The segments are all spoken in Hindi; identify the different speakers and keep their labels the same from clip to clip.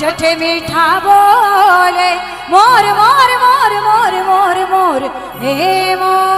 Speaker 1: जठ मीठा बोले मोर मोर मोर मोर मोर मोर हे मोर।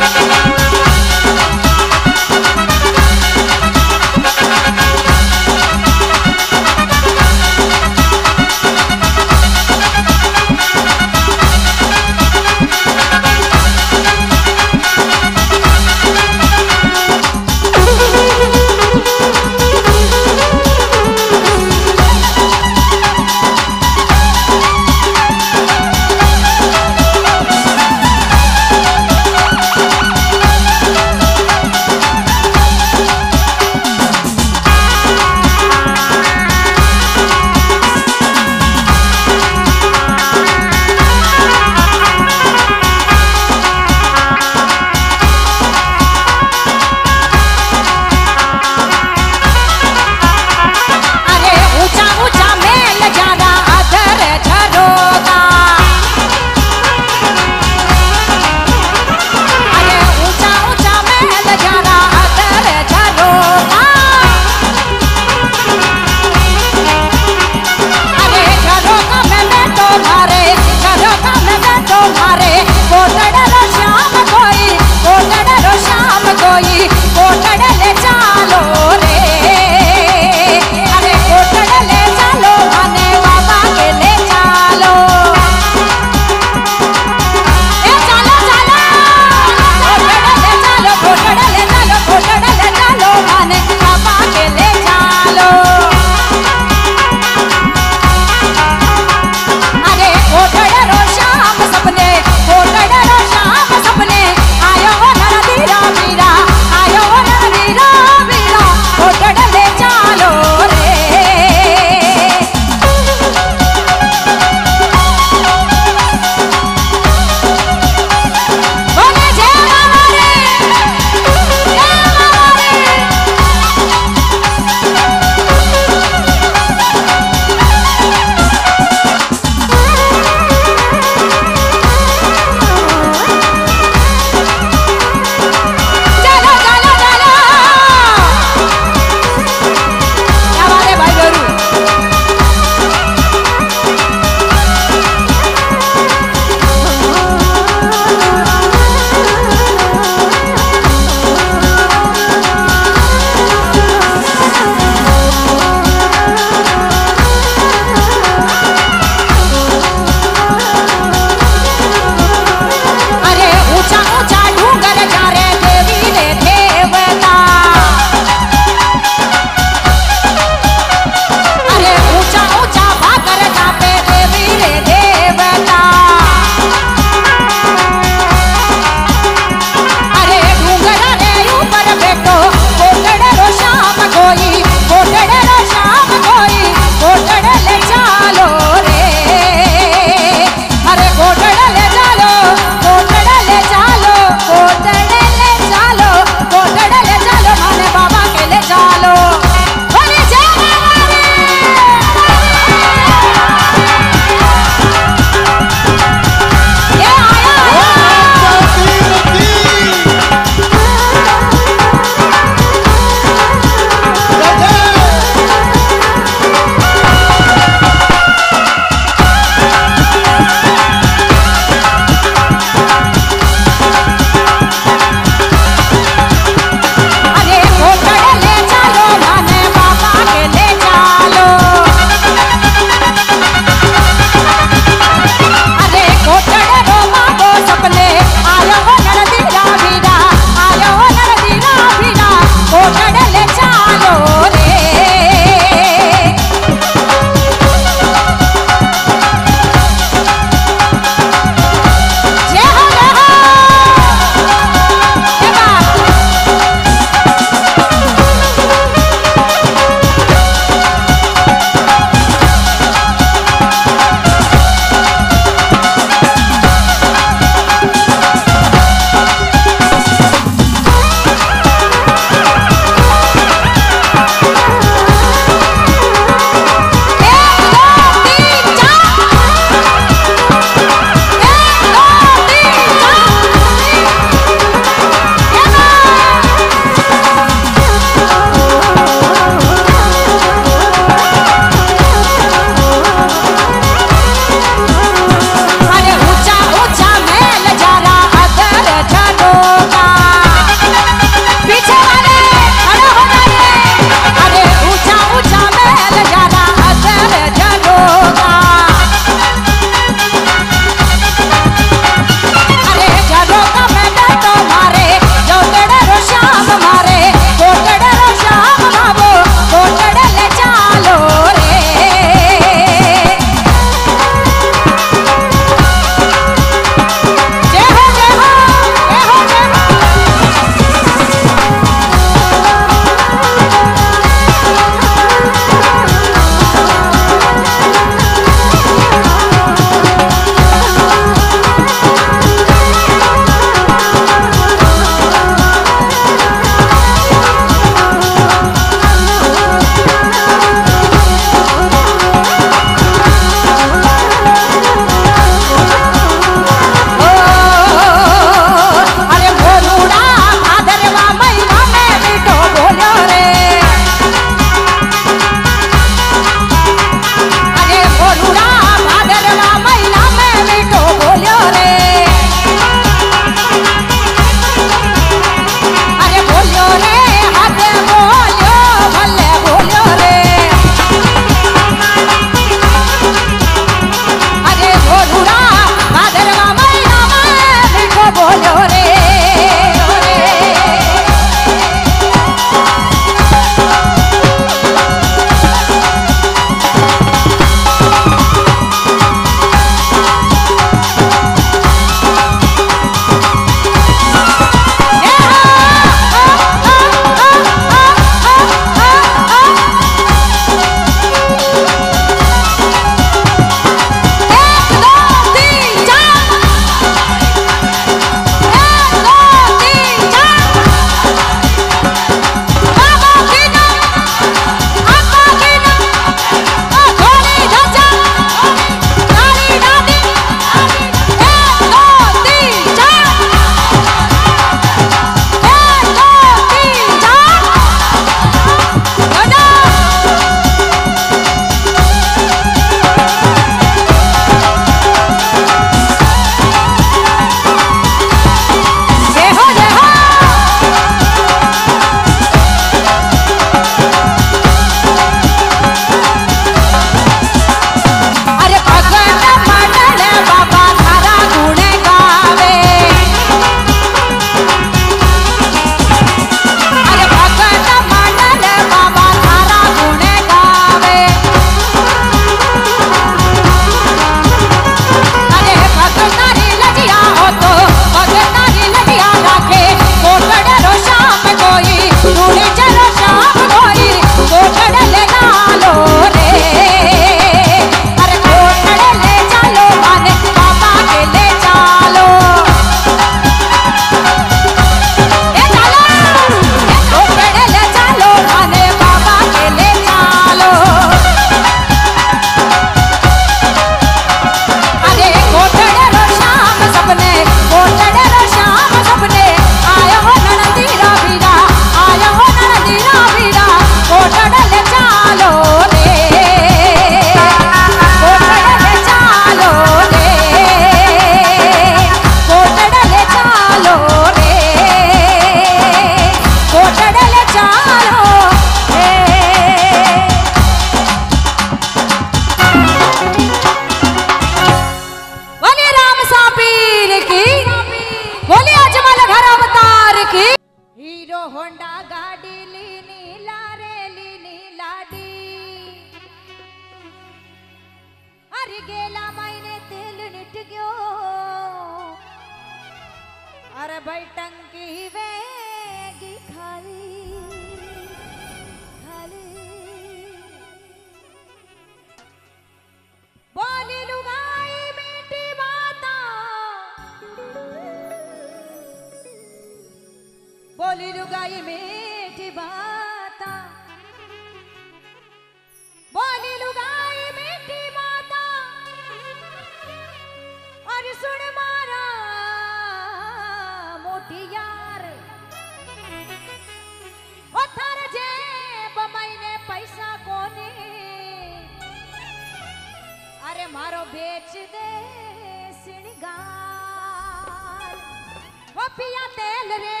Speaker 1: पिया तेल रे।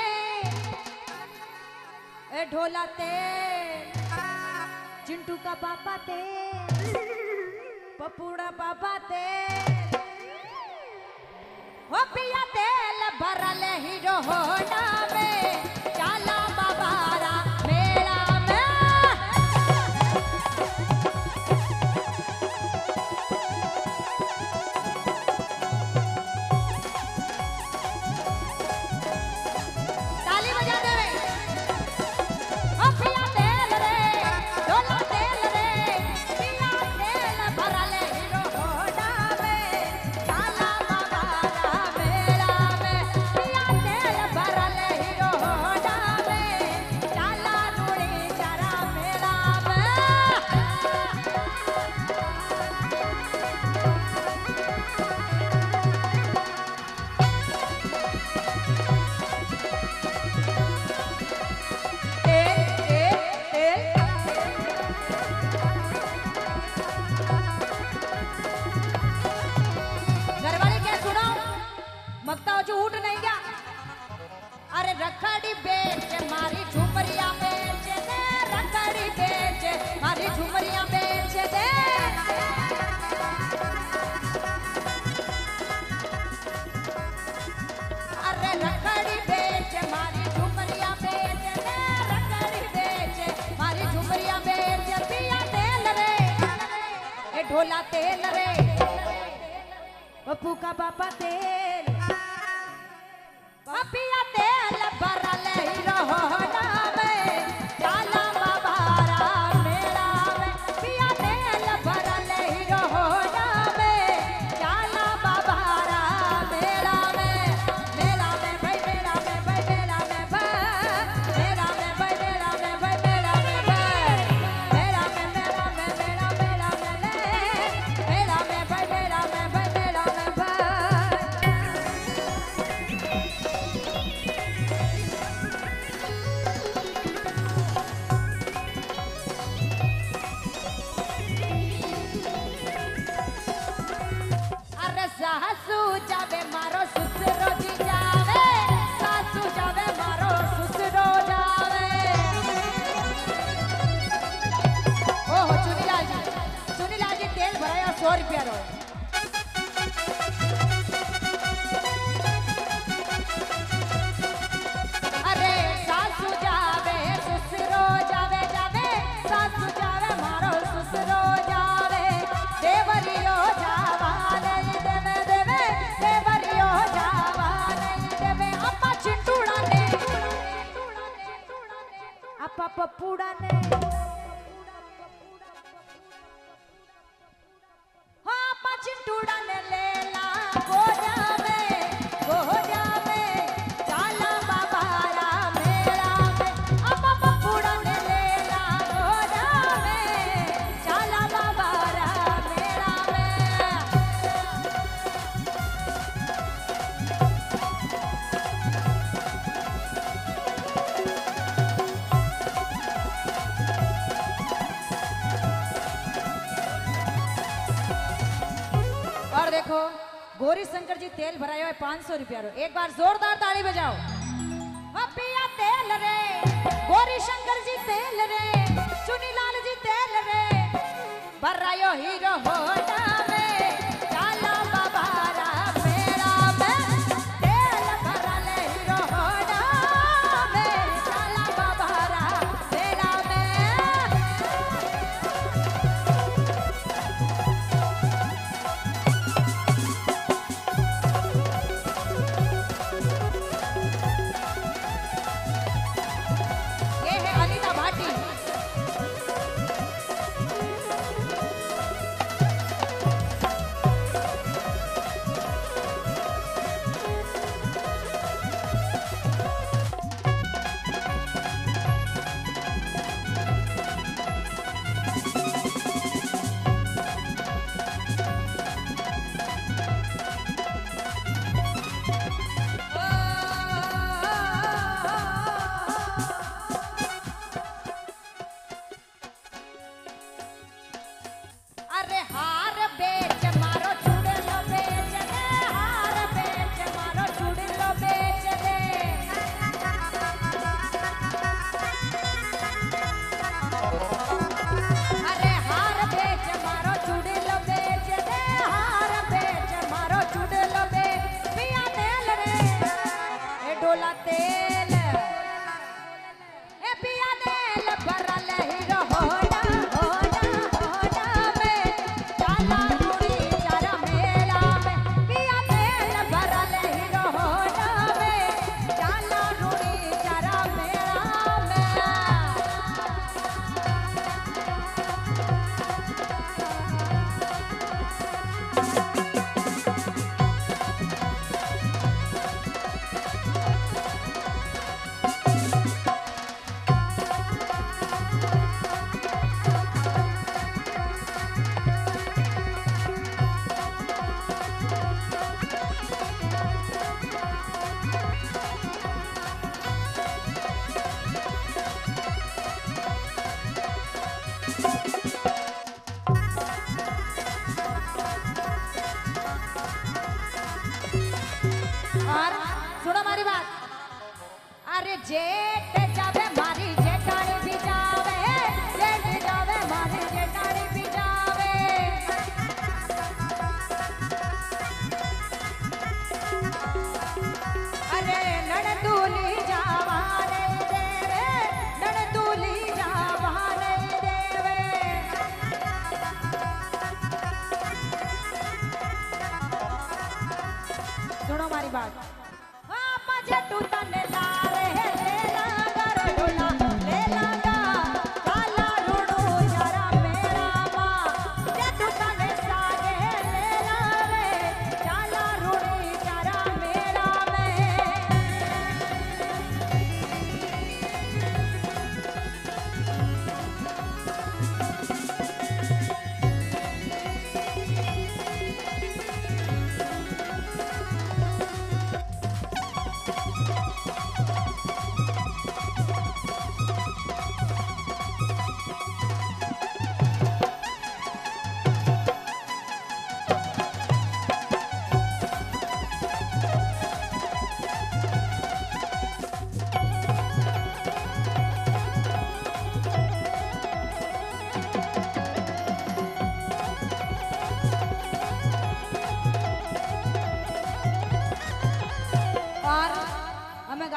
Speaker 1: ए ढोला तेल। चिंटू का पापा तेल। पपूड़ा पापा तेल। हो पिया तेल, भरल हीरो हो नामे सौ रुपया एक बार जोरदार ताली बजाओ। हाँ, पिया तेल रे, गोरी शंकर जी तेल रे चुनीलाल जी तेल रे। पर हीरो होटा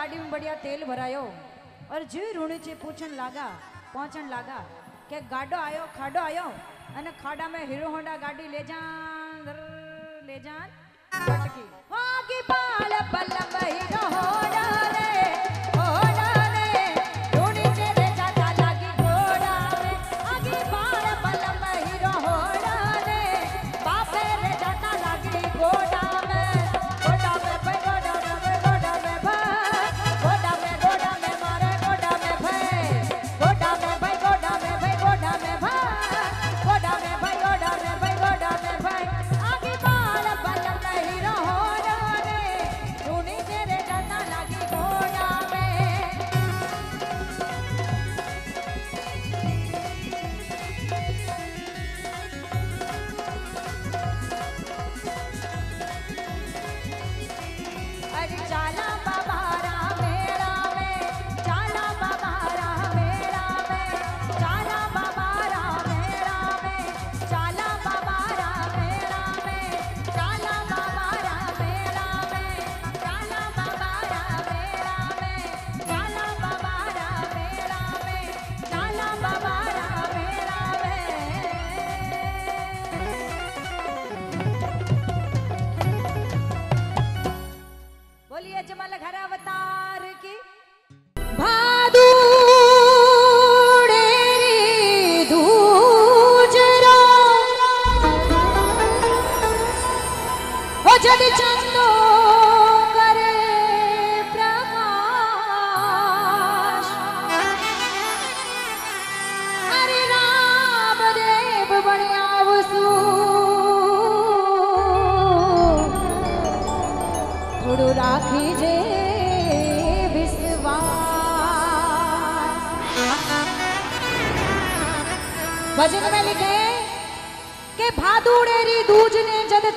Speaker 1: ગાડીમાં બળિયા તેલ ભરાયો. અર જે ઋણ છે પૂછણ લાગા પહોંચણ લાગા કે ગાડો આવ્યો ખાડો આવ્યો અને ખાડામાં હીરો હોન્ડા ગાડી લે જાન લે જાન વાગી પાલ પલમ હીરો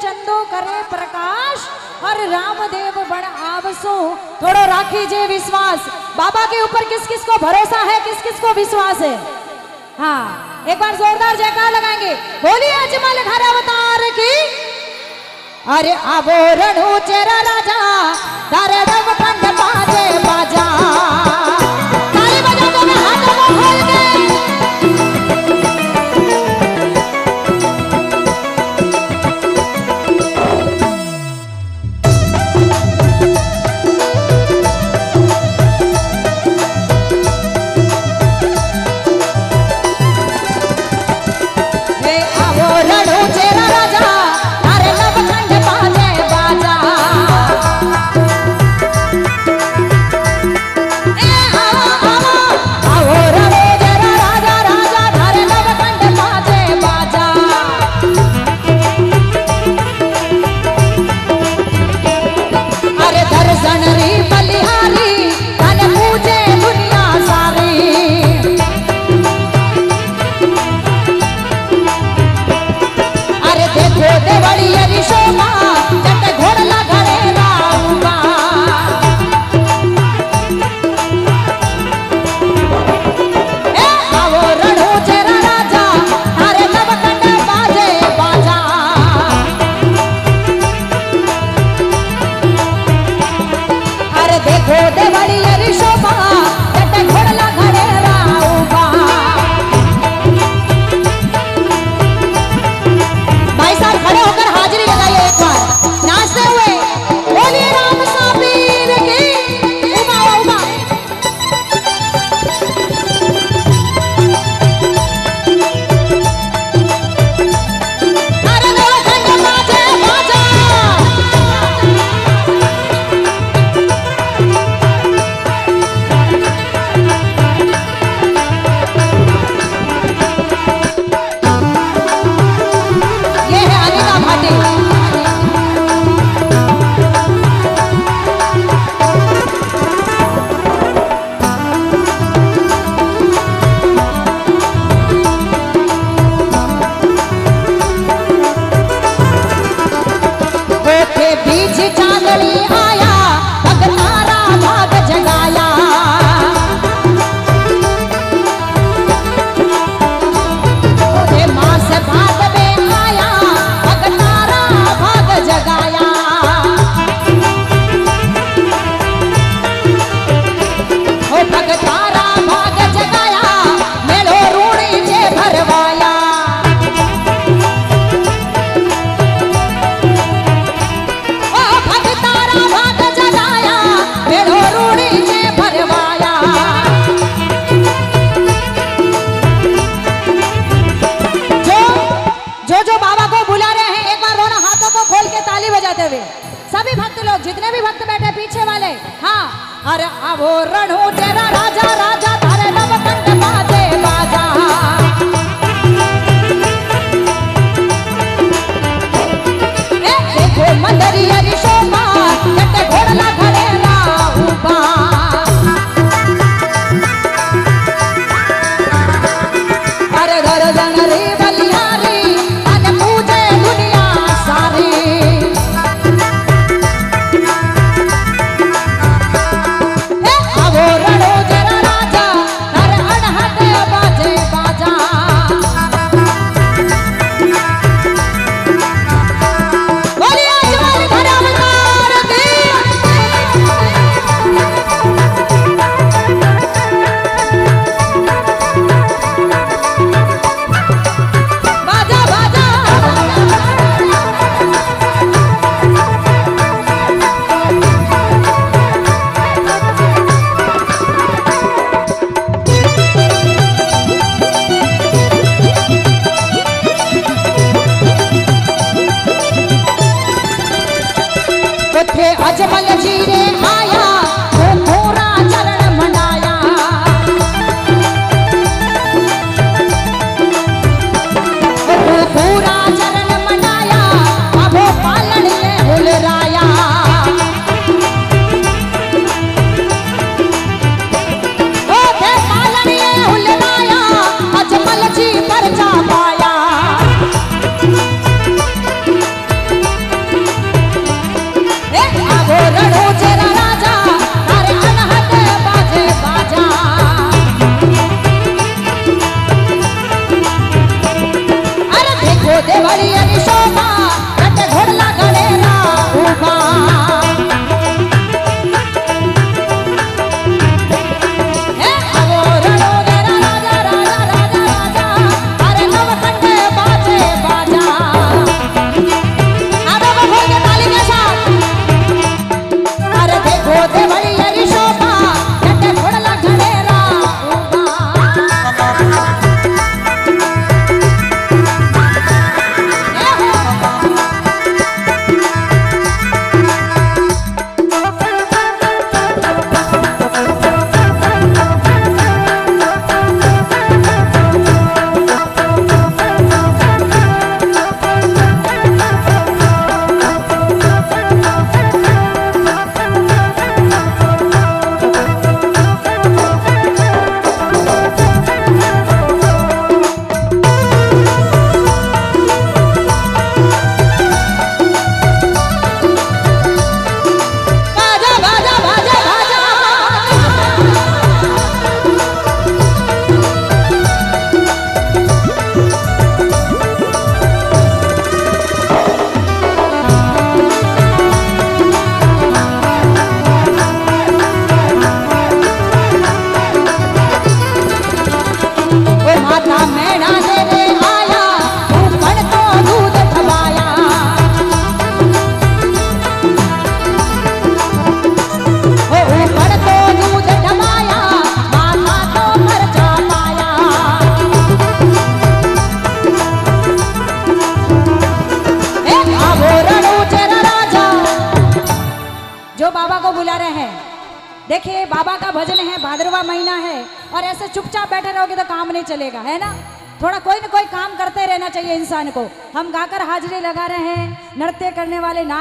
Speaker 1: चंदो करे प्रकाश। और रामदेव बड़ आवसो थोड़ो राखी जे विश्वास। बाबा के ऊपर किस किस को भरोसा है? किस किस को विश्वास है? हाँ एक बार जोरदार जयकार लगाएँगे। बोलिए अजमल घर अवतार की। अरे अबो रणु चेरा राजा दर पंथ बाजे ದೇವಳಿಯರು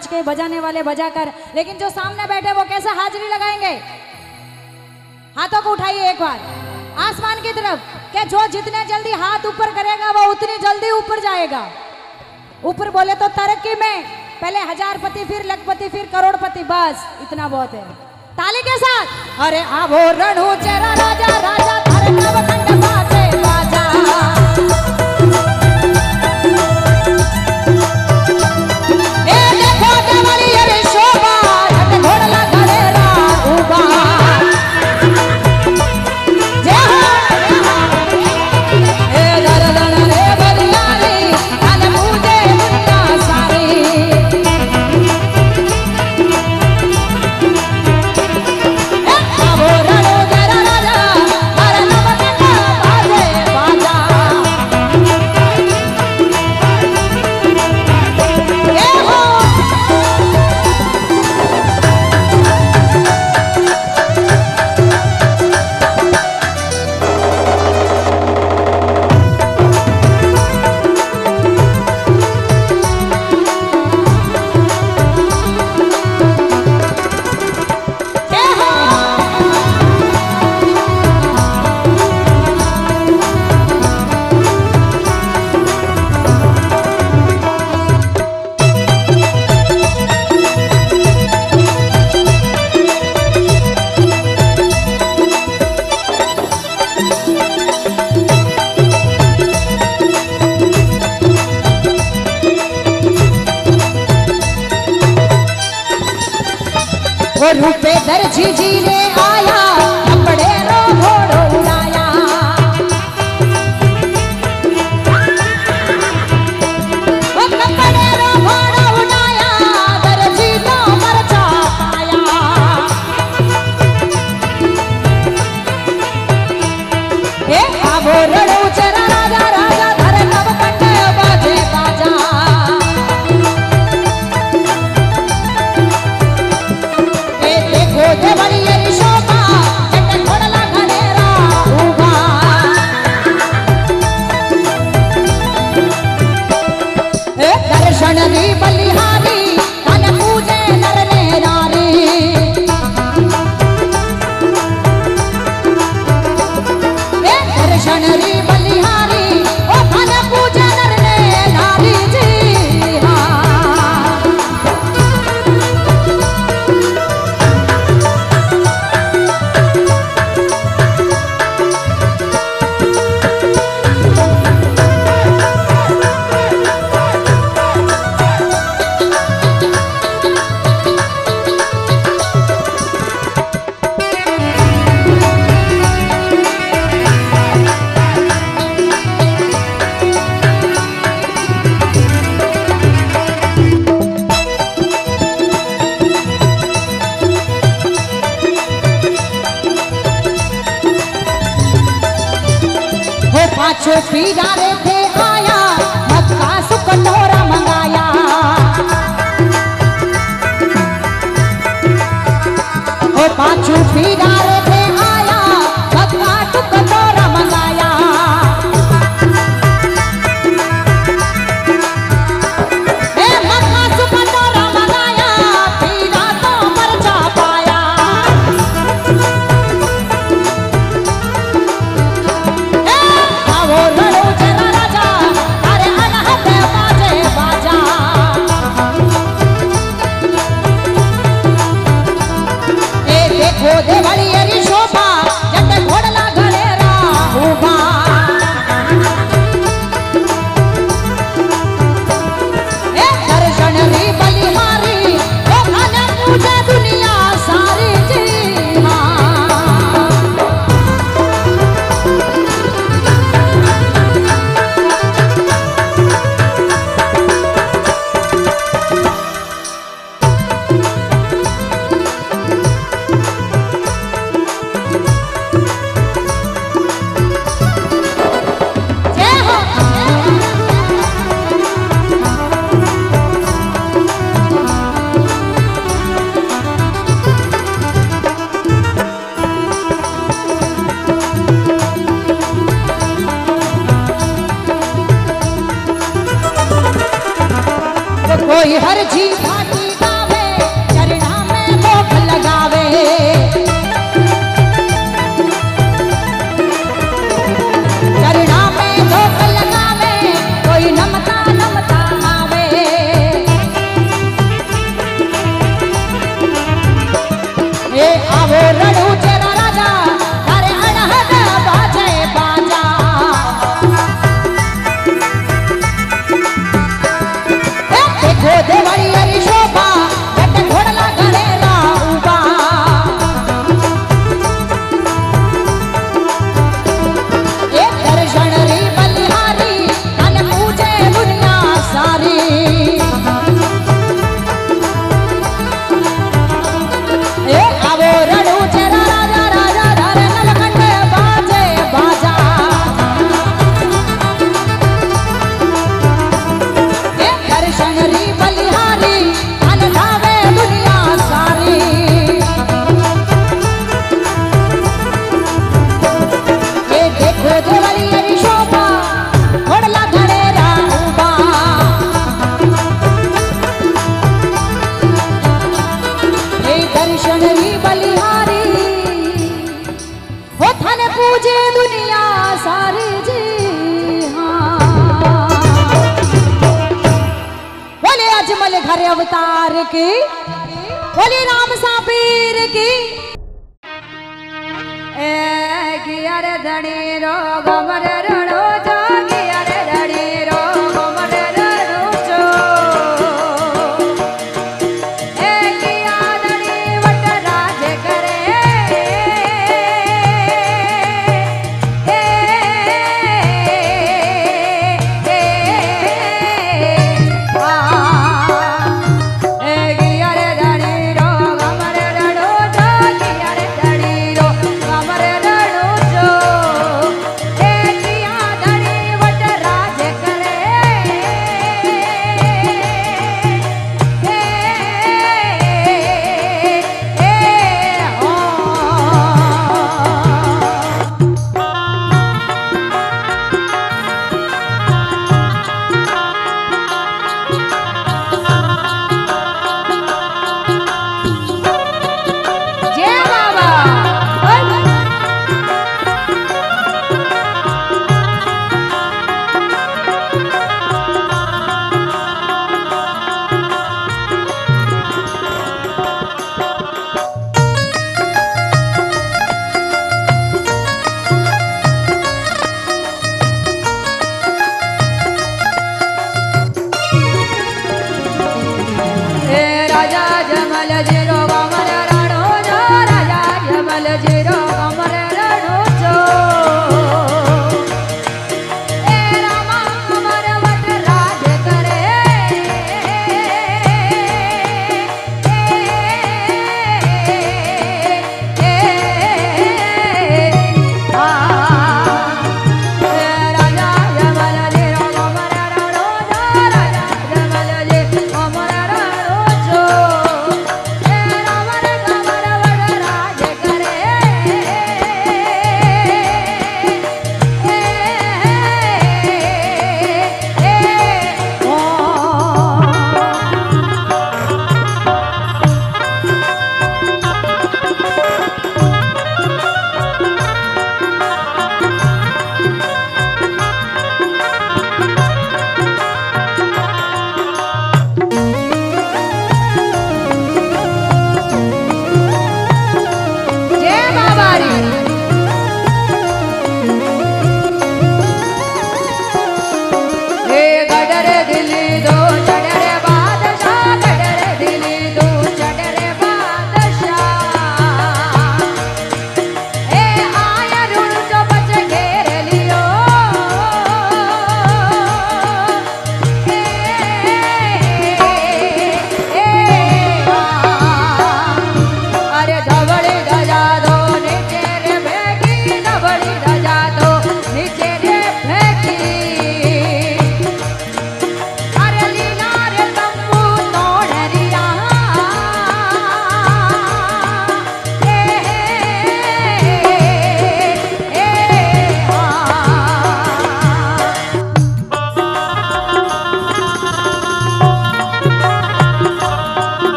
Speaker 1: नाच के बजाने वाले बजाकर, लेकिन जो सामने बैठे वो कैसे हाजिरी लगाएँगे? हाथों को उठाइए एक बार। आसमान की तरफ़, क्या जो जितने जल्दी हाथ ऊपर करेगा, वो उतनी जल्दी ऊपर जाएगा? ऊपर बोले तो तरक्की में, पहले हज़ार पति फिर लखपति फिर करोड़पति, बस, इतना बहुत है। ताली के साथ। अरे आभो रणु चेरा राजा राजा तारे राजा।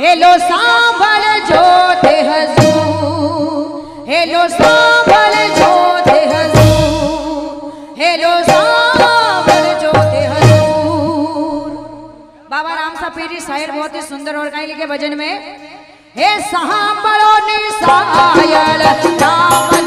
Speaker 1: હેલો સાંભળજો તે હજુ હેલો સાંભળજો તે હજુ હેલો સાંભળજો તે હજુ બાબા રામ સપીરી શાયર બહુ ही સુંદર और गाई लिखे भजन में हे સાંભળો નિ સાયલ રામ